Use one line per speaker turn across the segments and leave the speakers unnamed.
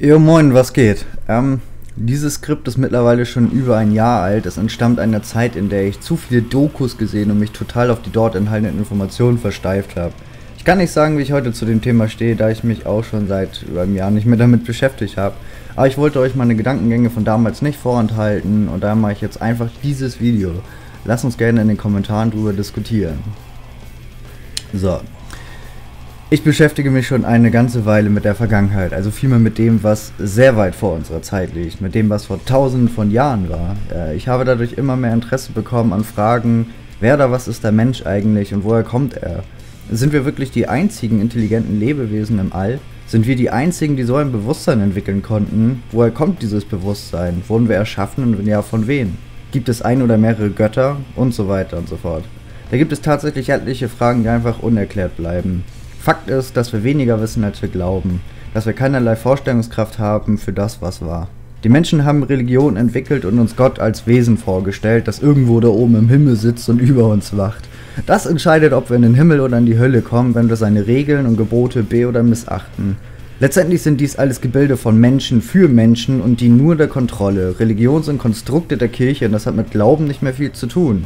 Jo moin, was geht? Ähm, dieses Skript ist mittlerweile schon über ein Jahr alt. Es entstammt einer Zeit, in der ich zu viele Dokus gesehen und mich total auf die dort enthaltenen Informationen versteift habe. Ich kann nicht sagen, wie ich heute zu dem Thema stehe, da ich mich auch schon seit über einem Jahr nicht mehr damit beschäftigt habe. Aber ich wollte euch meine Gedankengänge von damals nicht vorenthalten und da mache ich jetzt einfach dieses Video. Lasst uns gerne in den Kommentaren drüber diskutieren. So, ich beschäftige mich schon eine ganze Weile mit der Vergangenheit, also vielmehr mit dem, was sehr weit vor unserer Zeit liegt, mit dem, was vor tausenden von Jahren war. Äh, ich habe dadurch immer mehr Interesse bekommen an Fragen, wer da was ist der Mensch eigentlich und woher kommt er? Sind wir wirklich die einzigen intelligenten Lebewesen im All? Sind wir die einzigen, die so ein Bewusstsein entwickeln konnten? Woher kommt dieses Bewusstsein? Wurden wir erschaffen und wenn ja, von wem? Gibt es ein oder mehrere Götter? Und so weiter und so fort. Da gibt es tatsächlich etliche Fragen, die einfach unerklärt bleiben. Fakt ist, dass wir weniger wissen, als wir glauben, dass wir keinerlei Vorstellungskraft haben für das, was war. Die Menschen haben Religion entwickelt und uns Gott als Wesen vorgestellt, das irgendwo da oben im Himmel sitzt und über uns wacht. Das entscheidet, ob wir in den Himmel oder in die Hölle kommen, wenn wir seine Regeln und Gebote be- oder missachten. Letztendlich sind dies alles Gebilde von Menschen für Menschen und die nur der Kontrolle. Religion sind Konstrukte der Kirche und das hat mit Glauben nicht mehr viel zu tun.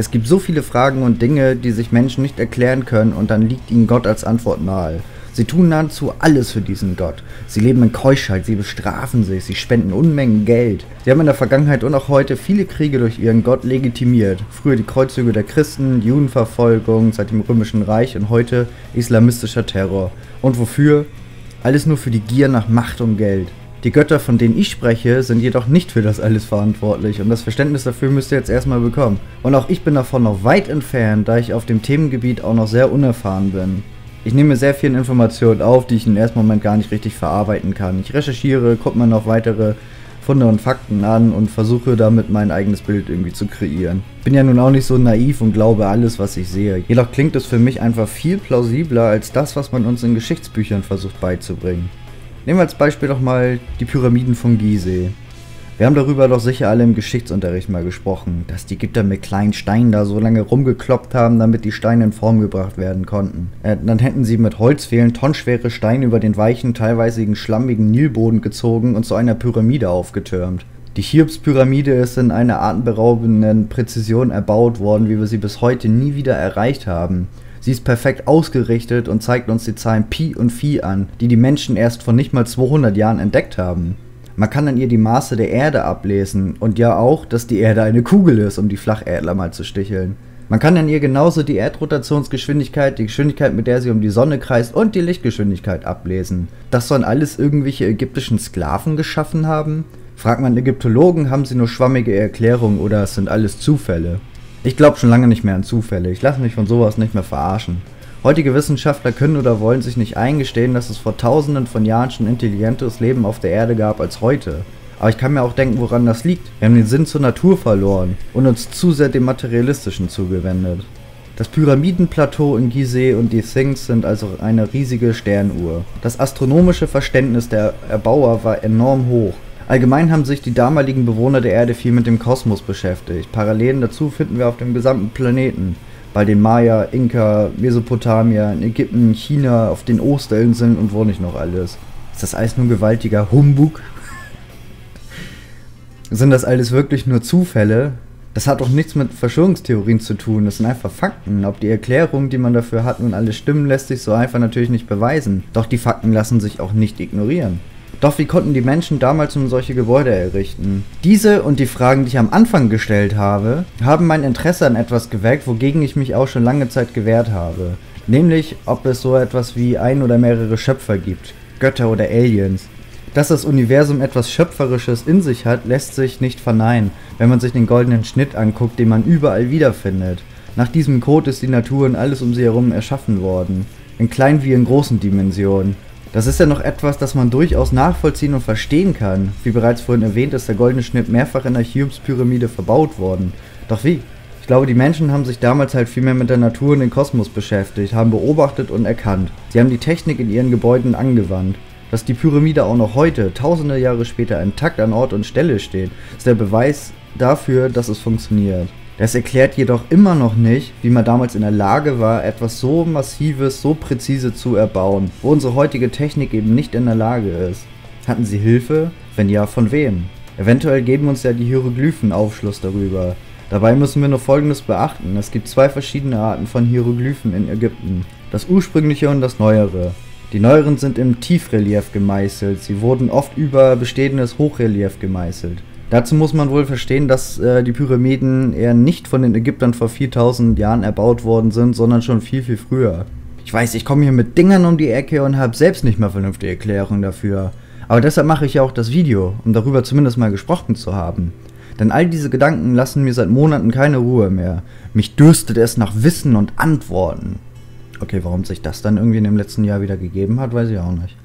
Es gibt so viele Fragen und Dinge, die sich Menschen nicht erklären können und dann liegt ihnen Gott als Antwort nahe. Sie tun nahezu alles für diesen Gott. Sie leben in Keuschheit, sie bestrafen sich, sie spenden Unmengen Geld. Sie haben in der Vergangenheit und auch heute viele Kriege durch ihren Gott legitimiert. Früher die Kreuzzüge der Christen, Judenverfolgung, seit dem Römischen Reich und heute islamistischer Terror. Und wofür? Alles nur für die Gier nach Macht und Geld. Die Götter, von denen ich spreche, sind jedoch nicht für das alles verantwortlich und das Verständnis dafür müsst ihr jetzt erstmal bekommen. Und auch ich bin davon noch weit entfernt, da ich auf dem Themengebiet auch noch sehr unerfahren bin. Ich nehme sehr viele Informationen auf, die ich im ersten Moment gar nicht richtig verarbeiten kann. Ich recherchiere, gucke mir noch weitere Funde und Fakten an und versuche damit mein eigenes Bild irgendwie zu kreieren. Bin ja nun auch nicht so naiv und glaube alles, was ich sehe. Jedoch klingt es für mich einfach viel plausibler als das, was man uns in Geschichtsbüchern versucht beizubringen. Nehmen wir als Beispiel doch mal die Pyramiden von Gizeh. Wir haben darüber doch sicher alle im Geschichtsunterricht mal gesprochen, dass die Ägypter mit kleinen Steinen da so lange rumgekloppt haben, damit die Steine in Form gebracht werden konnten. Äh, dann hätten sie mit Holzfehlen tonnenschwere Steine über den weichen, teilweise schlammigen Nilboden gezogen und zu einer Pyramide aufgetürmt. Die Cheops-Pyramide ist in einer atemberaubenden Präzision erbaut worden, wie wir sie bis heute nie wieder erreicht haben. Sie ist perfekt ausgerichtet und zeigt uns die Zahlen Pi und Phi an, die die Menschen erst vor nicht mal 200 Jahren entdeckt haben. Man kann an ihr die Maße der Erde ablesen und ja auch, dass die Erde eine Kugel ist, um die Flacherdler mal zu sticheln. Man kann an ihr genauso die Erdrotationsgeschwindigkeit, die Geschwindigkeit, mit der sie um die Sonne kreist und die Lichtgeschwindigkeit ablesen. Das sollen alles irgendwelche ägyptischen Sklaven geschaffen haben? Fragt man Ägyptologen, haben sie nur schwammige Erklärungen oder es sind alles Zufälle. Ich glaube schon lange nicht mehr an Zufälle. Ich lasse mich von sowas nicht mehr verarschen. Heutige Wissenschaftler können oder wollen sich nicht eingestehen, dass es vor tausenden von Jahren schon intelligentes Leben auf der Erde gab als heute. Aber ich kann mir auch denken, woran das liegt. Wir haben den Sinn zur Natur verloren und uns zu sehr dem Materialistischen zugewendet. Das Pyramidenplateau in Gizeh und die Sphinx sind also eine riesige Sternuhr. Das astronomische Verständnis der Erbauer war enorm hoch. Allgemein haben sich die damaligen Bewohner der Erde viel mit dem Kosmos beschäftigt. Parallelen dazu finden wir auf dem gesamten Planeten. Bei den Maya, Inka, Mesopotamia, in Ägypten, China, auf den Osterinseln und wo nicht noch alles. Ist das alles nur gewaltiger Humbug? sind das alles wirklich nur Zufälle? Das hat doch nichts mit Verschwörungstheorien zu tun, das sind einfach Fakten. Ob die Erklärung, die man dafür hat, nun alles stimmen, lässt sich so einfach natürlich nicht beweisen. Doch die Fakten lassen sich auch nicht ignorieren. Doch wie konnten die Menschen damals nun solche Gebäude errichten? Diese und die Fragen, die ich am Anfang gestellt habe, haben mein Interesse an etwas geweckt, wogegen ich mich auch schon lange Zeit gewehrt habe. Nämlich, ob es so etwas wie ein oder mehrere Schöpfer gibt, Götter oder Aliens. Dass das Universum etwas Schöpferisches in sich hat, lässt sich nicht verneinen, wenn man sich den goldenen Schnitt anguckt, den man überall wiederfindet. Nach diesem Code ist die Natur und alles um sie herum erschaffen worden. In kleinen wie in großen Dimensionen. Das ist ja noch etwas, das man durchaus nachvollziehen und verstehen kann. Wie bereits vorhin erwähnt, ist der goldene Schnitt mehrfach in der Cheops-Pyramide verbaut worden. Doch wie? Ich glaube, die Menschen haben sich damals halt viel mehr mit der Natur und dem Kosmos beschäftigt, haben beobachtet und erkannt. Sie haben die Technik in ihren Gebäuden angewandt. Dass die Pyramide auch noch heute, tausende Jahre später, intakt an Ort und Stelle steht, ist der Beweis dafür, dass es funktioniert. Das erklärt jedoch immer noch nicht, wie man damals in der Lage war, etwas so massives, so präzise zu erbauen, wo unsere heutige Technik eben nicht in der Lage ist. Hatten sie Hilfe? Wenn ja, von wem? Eventuell geben uns ja die Hieroglyphen Aufschluss darüber. Dabei müssen wir nur folgendes beachten. Es gibt zwei verschiedene Arten von Hieroglyphen in Ägypten. Das ursprüngliche und das neuere. Die neueren sind im Tiefrelief gemeißelt. Sie wurden oft über bestehendes Hochrelief gemeißelt. Dazu muss man wohl verstehen, dass äh, die Pyramiden eher nicht von den Ägyptern vor 4000 Jahren erbaut worden sind, sondern schon viel, viel früher. Ich weiß, ich komme hier mit Dingern um die Ecke und habe selbst nicht mal vernünftige Erklärungen dafür. Aber deshalb mache ich ja auch das Video, um darüber zumindest mal gesprochen zu haben. Denn all diese Gedanken lassen mir seit Monaten keine Ruhe mehr. Mich dürstet es nach Wissen und Antworten. Okay, warum sich das dann irgendwie in dem letzten Jahr wieder gegeben hat, weiß ich auch nicht.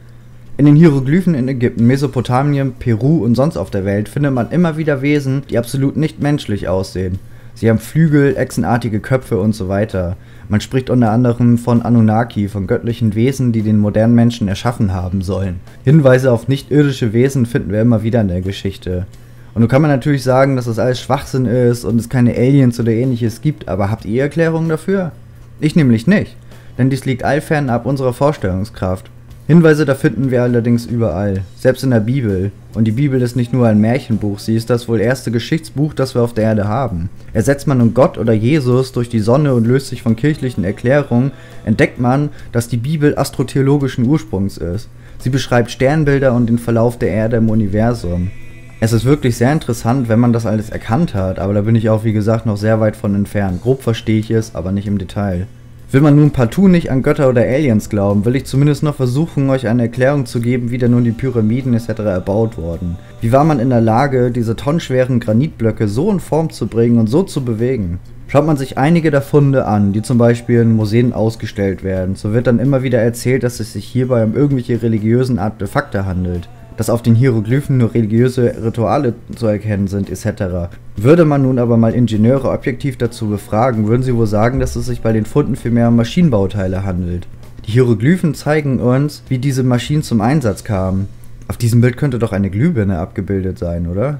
In den Hieroglyphen in Ägypten, Mesopotamien, Peru und sonst auf der Welt findet man immer wieder Wesen, die absolut nicht menschlich aussehen. Sie haben Flügel, echsenartige Köpfe und so weiter. Man spricht unter anderem von Anunnaki, von göttlichen Wesen, die den modernen Menschen erschaffen haben sollen. Hinweise auf nicht-irdische Wesen finden wir immer wieder in der Geschichte. Und nun kann man natürlich sagen, dass das alles Schwachsinn ist und es keine Aliens oder ähnliches gibt, aber habt ihr Erklärungen dafür? Ich nämlich nicht, denn dies liegt allfern ab unserer Vorstellungskraft. Hinweise da finden wir allerdings überall, selbst in der Bibel. Und die Bibel ist nicht nur ein Märchenbuch, sie ist das wohl erste Geschichtsbuch, das wir auf der Erde haben. Ersetzt man nun Gott oder Jesus durch die Sonne und löst sich von kirchlichen Erklärungen, entdeckt man, dass die Bibel astrotheologischen Ursprungs ist. Sie beschreibt Sternbilder und den Verlauf der Erde im Universum. Es ist wirklich sehr interessant, wenn man das alles erkannt hat, aber da bin ich auch wie gesagt noch sehr weit von entfernt. Grob verstehe ich es, aber nicht im Detail. Will man nun partout nicht an Götter oder Aliens glauben, will ich zumindest noch versuchen, euch eine Erklärung zu geben, wie denn nun die Pyramiden etc. erbaut wurden. Wie war man in der Lage, diese tonnenschweren Granitblöcke so in Form zu bringen und so zu bewegen? Schaut man sich einige der Funde an, die zum Beispiel in Museen ausgestellt werden, so wird dann immer wieder erzählt, dass es sich hierbei um irgendwelche religiösen Artefakte handelt dass auf den Hieroglyphen nur religiöse Rituale zu erkennen sind, etc. Würde man nun aber mal Ingenieure objektiv dazu befragen, würden sie wohl sagen, dass es sich bei den Funden vielmehr um Maschinenbauteile handelt. Die Hieroglyphen zeigen uns, wie diese Maschinen zum Einsatz kamen. Auf diesem Bild könnte doch eine Glühbirne abgebildet sein, oder?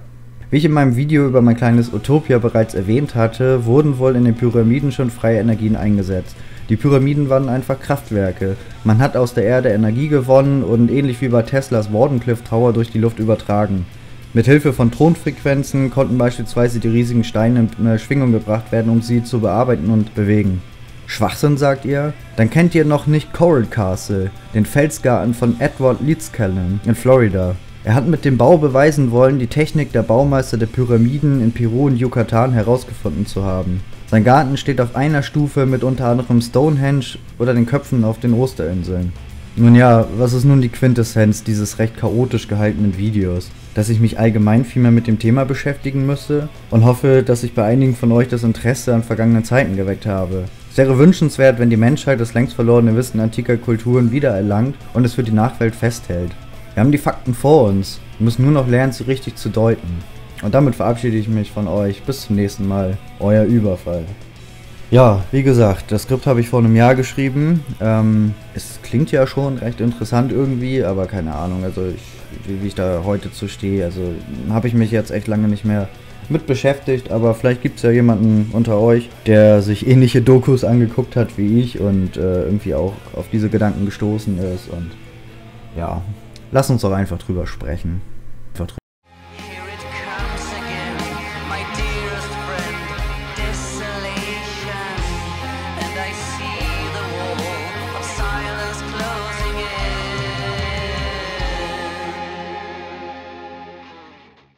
Wie ich in meinem Video über mein kleines Utopia bereits erwähnt hatte, wurden wohl in den Pyramiden schon freie Energien eingesetzt. Die Pyramiden waren einfach Kraftwerke. Man hat aus der Erde Energie gewonnen und ähnlich wie bei Teslas Wardenclyffe Tower durch die Luft übertragen. Mit Hilfe von Thronfrequenzen konnten beispielsweise die riesigen Steine in Schwingung gebracht werden, um sie zu bearbeiten und bewegen. Schwachsinn, sagt ihr? Dann kennt ihr noch nicht Coral Castle, den Felsgarten von Edward Leedskallen in Florida. Er hat mit dem Bau beweisen wollen, die Technik der Baumeister der Pyramiden in Peru und Yucatan herausgefunden zu haben. Sein Garten steht auf einer Stufe mit unter anderem Stonehenge oder den Köpfen auf den Osterinseln. Nun ja, was ist nun die Quintessenz dieses recht chaotisch gehaltenen Videos? Dass ich mich allgemein viel mehr mit dem Thema beschäftigen müsste und hoffe, dass ich bei einigen von euch das Interesse an vergangenen Zeiten geweckt habe. Es wäre wünschenswert, wenn die Menschheit das längst verlorene Wissen antiker Kulturen wiedererlangt und es für die Nachwelt festhält. Wir haben die Fakten vor uns, wir müssen nur noch lernen, sie richtig zu deuten. Und damit verabschiede ich mich von euch. Bis zum nächsten Mal. Euer Überfall. Ja, wie gesagt, das Skript habe ich vor einem Jahr geschrieben. Ähm, es klingt ja schon recht interessant irgendwie, aber keine Ahnung, also ich, wie, ich da heute zu stehe. Also habe ich mich jetzt echt lange nicht mehr mit beschäftigt, aber vielleicht gibt es ja jemanden unter euch, der sich ähnliche Dokus angeguckt hat wie ich und äh, irgendwie auch auf diese Gedanken gestoßen ist und ja, lass uns doch einfach drüber sprechen.